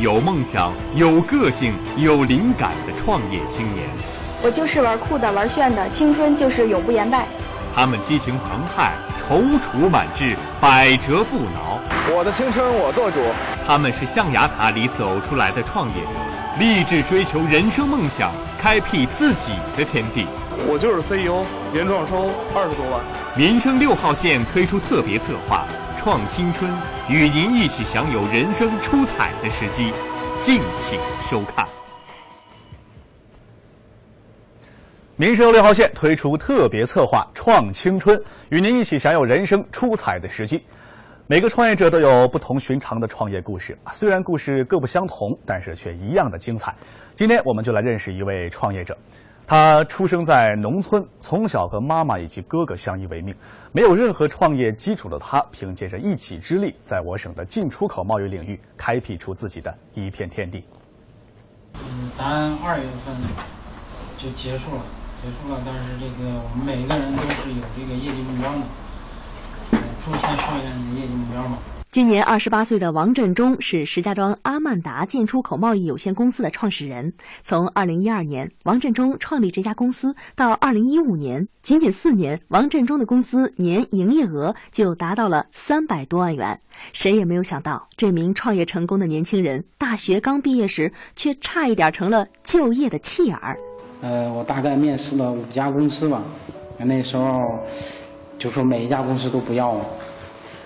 有梦想、有个性、有灵感的创业青年。我就是玩酷的、玩炫的，青春就是永不言败。他们激情澎湃，踌躇满志，百折不挠。我的青春我做主。他们是象牙塔里走出来的创业者，立志追求人生梦想，开辟自己的天地。我就是 CEO，年创收二十多万。民生六号线推出特别策划《创青春》，与您一起享有人生出彩的时机，敬请收看。民生六号线推出特别策划《创青春》，与您一起享有人生出彩的时机。每个创业者都有不同寻常的创业故事，虽然故事各不相同，但是却一样的精彩。今天我们就来认识一位创业者，他出生在农村，从小和妈妈以及哥哥相依为命，没有任何创业基础的他，凭借着一己之力，在我省的进出口贸易领域开辟出自己的一片天地。嗯，咱二月份就结束了。结束了，但是这个我们每一个人都是有这个业绩目标的，出现少爷的业绩目标嘛。今年二十八岁的王振中是石家庄阿曼达进出口贸易有限公司的创始人。从二零一二年王振中创立这家公司到二零一五年，仅仅四年，王振中的公司年营业额就达到了三百多万元。谁也没有想到，这名创业成功的年轻人，大学刚毕业时却差一点成了就业的弃儿。呃，我大概面试了五家公司吧，那时候就说每一家公司都不要我，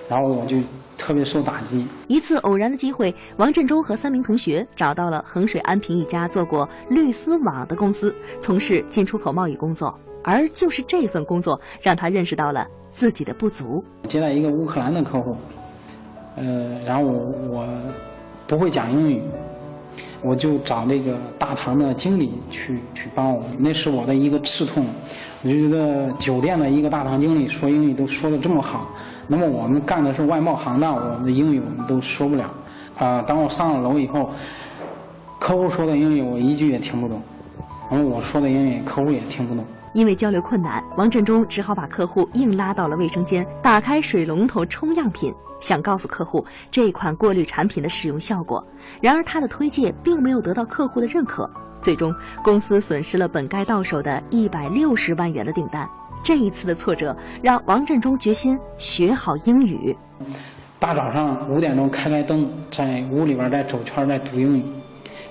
然后我就特别受打击。一次偶然的机会，王振中和三名同学找到了衡水安平一家做过绿丝网的公司，从事进出口贸易工作。而就是这份工作，让他认识到了自己的不足。接待一个乌克兰的客户，呃，然后我我不会讲英语。我就找那个大堂的经理去去帮我，那是我的一个刺痛。我就觉得酒店的一个大堂经理说英语都说的这么好，那么我们干的是外贸行当，我们的英语我们都说不了。啊，当我上了楼以后，客户说的英语我一句也听不懂，然后我说的英语客户也听不懂。因为交流困难，王振中只好把客户硬拉到了卫生间，打开水龙头冲样品，想告诉客户这款过滤产品的使用效果。然而他的推介并没有得到客户的认可，最终公司损失了本该到手的一百六十万元的订单。这一次的挫折让王振中决心学好英语。大早上五点钟开开灯，在屋里边再走圈再读英语，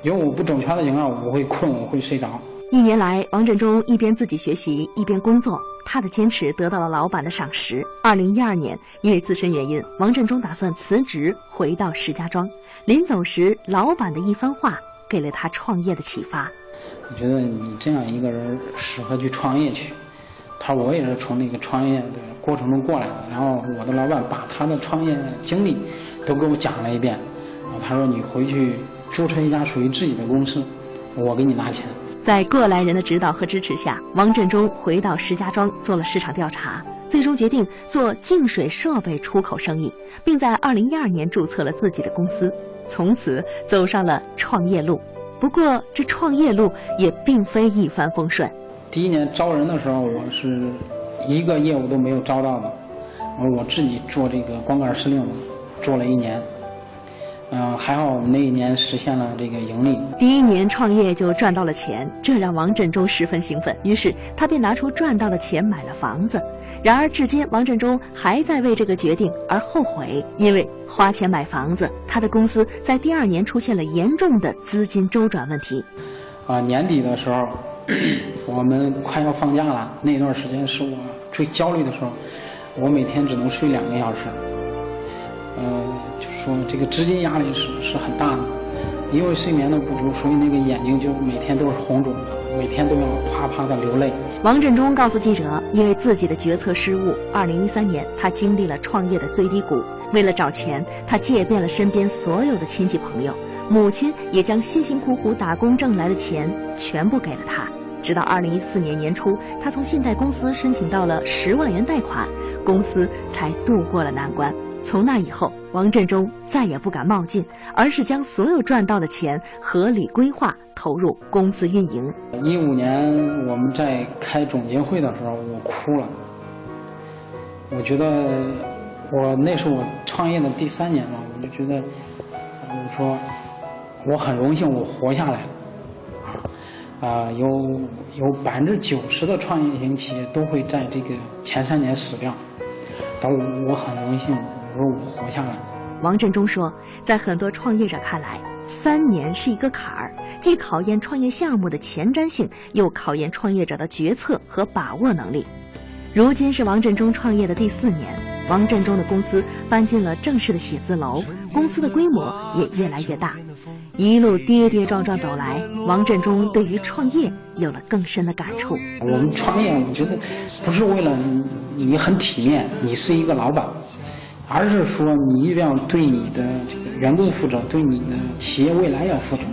因为我不走圈的情况下，我会困，我会睡着。一年来，王振中一边自己学习，一边工作。他的坚持得到了老板的赏识。二零一二年，因为自身原因，王振中打算辞职回到石家庄。临走时，老板的一番话给了他创业的启发。我觉得你这样一个人适合去创业去。他说我也是从那个创业的过程中过来的。然后我的老板把他的创业经历都给我讲了一遍。他说你回去注册一家属于自己的公司，我给你拿钱。在过来人的指导和支持下，王振中回到石家庄做了市场调查，最终决定做净水设备出口生意，并在2012年注册了自己的公司，从此走上了创业路。不过，这创业路也并非一帆风顺。第一年招人的时候，我是一个业务都没有招到的，我自己做这个光杆司令，做了一年。嗯，还好我们那一年实现了这个盈利。第一年创业就赚到了钱，这让王振中十分兴奋。于是他便拿出赚到的钱买了房子。然而至今，王振中还在为这个决定而后悔，因为花钱买房子，他的公司在第二年出现了严重的资金周转问题。啊，年底的时候，我们快要放假了，那段时间是我最焦虑的时候，我每天只能睡两个小时。呃。说这个资金压力是是很大的，因为睡眠的不足，所以那个眼睛就每天都是红肿的，每天都要啪啪的流泪。王振中告诉记者，因为自己的决策失误，二零一三年他经历了创业的最低谷。为了找钱，他借遍了身边所有的亲戚朋友，母亲也将辛辛苦苦打工挣来的钱全部给了他。直到二零一四年年初，他从信贷公司申请到了十万元贷款，公司才度过了难关。从那以后，王振中再也不敢冒进，而是将所有赚到的钱合理规划投入公司运营。一五年我们在开总结会的时候，我哭了。我觉得我那是我创业的第三年嘛，我就觉得，我说我很荣幸我活下来了。啊，有有百分之九十的创业型企业都会在这个前三年死掉，但我我很荣幸，说我活下来了。王振中说，在很多创业者看来，三年是一个坎儿，既考验创业项目的前瞻性，又考验创业者的决策和把握能力。如今是王振中创业的第四年，王振中的公司搬进了正式的写字楼，公司的规模也越来越大。一路跌跌撞撞走来，王振中对于创业有了更深的感触。我们创业，我觉得不是为了你你很体面，你是一个老板。而是说，你一定要对你的这个员工负责，对你的企业未来要负责。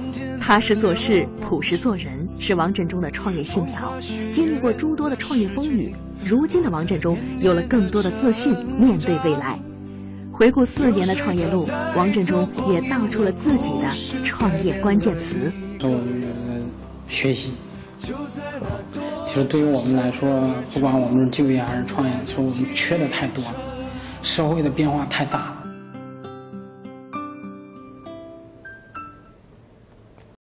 踏实做事，朴实做人，是王振中的创业信条。经历过诸多的创业风雨，如今的王振中有了更多的自信，面对未来。回顾四年的创业路，王振中也道出了自己的创业关键词：学习。其实对于我们来说，不管我们是就业还是创业，其实我们缺的太多了。社会的变化太大了，